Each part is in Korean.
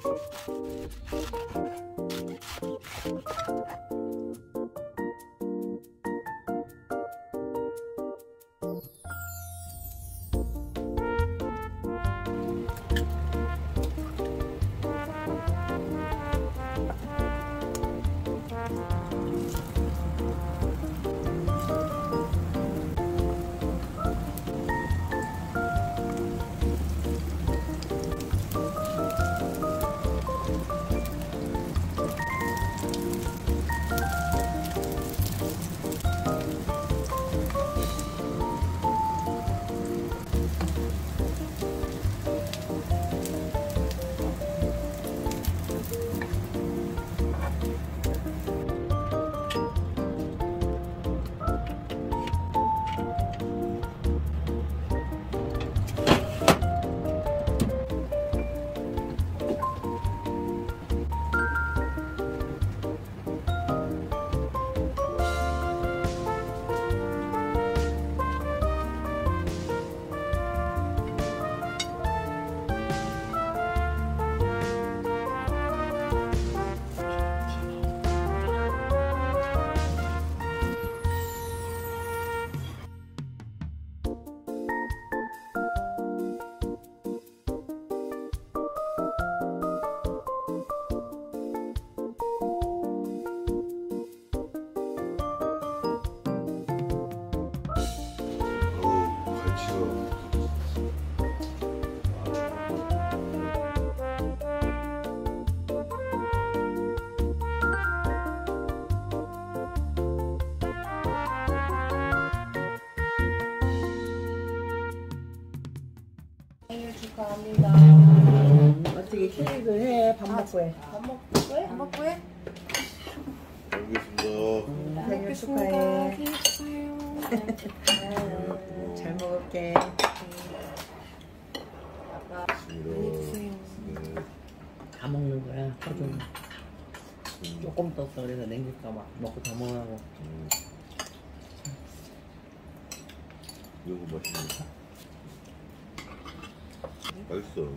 フフフ。 축하합니다. 어떻게 케이크를 해? 밥 먹고 해. 밥 먹고 해? 밥 먹고 해? 알겠습니다. 생일 축하해. 생일 축하해요. 잘 먹을게. 알겠습니다. 네. 다 먹는 거야. 저도 조금 떴어. 그래서 냉길까 봐. 먹고 더 먹으라고. 음. 이거 맛있네. 맛있어.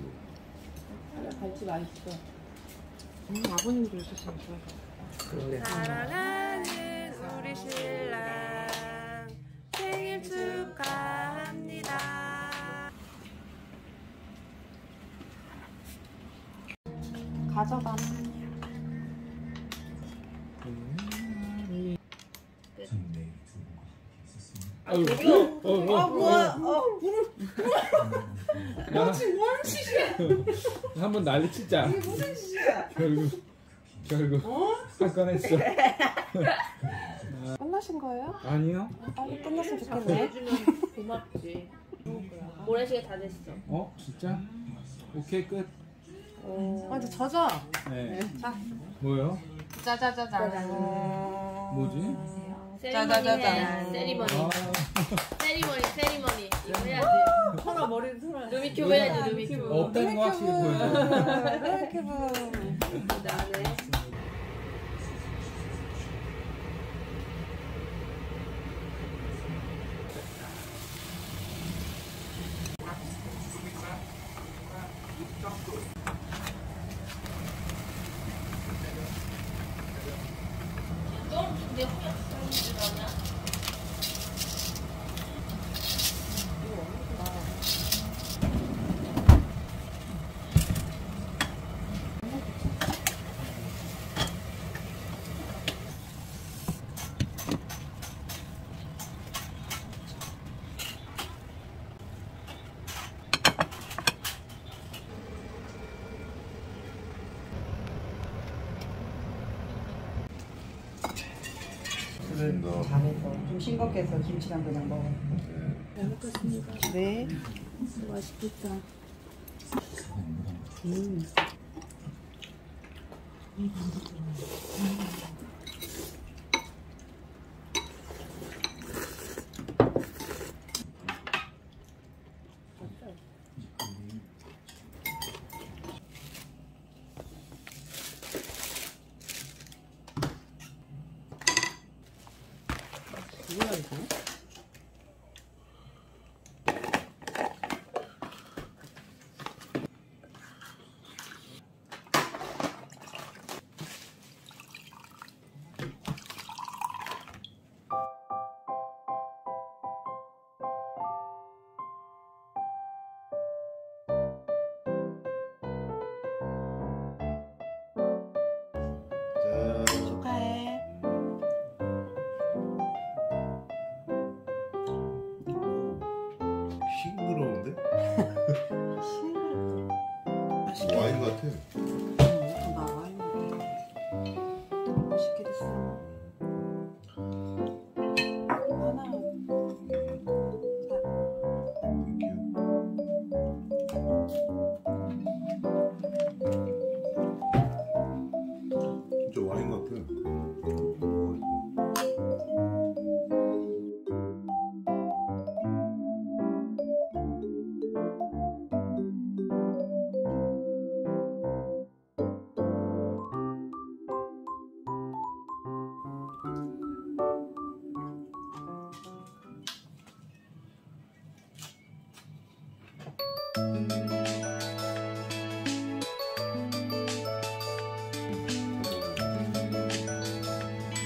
갈치 맛있어. 음, 아버님도 있었으면. 그래. 사랑하는 우리 신랑 생일 축하합니다. 가져가. 아 뭐야? 어, 지금 뭘 치시야? 한번 난리 치자. 이게 무슨 짓이야? 결국 결국 한건 했어. 끝나신 거예요? 아니요. 빨리 끝났으면 좋겠네. 해주면 고맙지. 모래시계 다 됐어. 어 진짜? 오케이 끝. 어, 이제 젖어. 네. 자, 뭐요? 짜자자잔. 뭐지? 해. 세리머니. 아 세리머니, 세리머니. 이거 해야지. 털어 머리를 털어. 루미 큐브 해야지, 루미큐브. 없다는 거 확실히 보여줘. 이렇게 봐. 나네. 다 해서 좀 싱겁게 해서 김치랑 그냥 먹어. 네. 맛있겠다. 뭐야 이거? 싱그럽다. 와인 같아.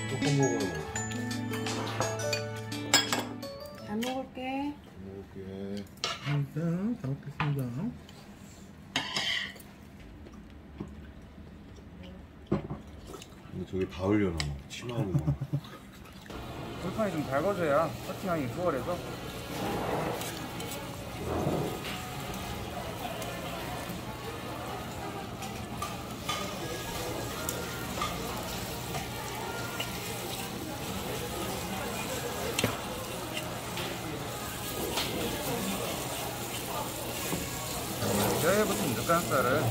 조금 먹어요. 잘 먹을게. 먹을게. 일단 잘 먹겠습니다. 근데 저게 다 흘려나 치마하고 막. 불판이 좀 달궈져야 커팅하기 수월해서 닭가슴살을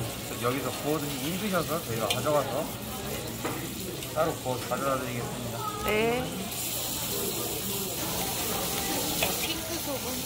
여기서 구워드니 입으셔서 저희가 가져가서 따로 구워 가져다 드리겠습니다. 네. 어, 핑크 소금.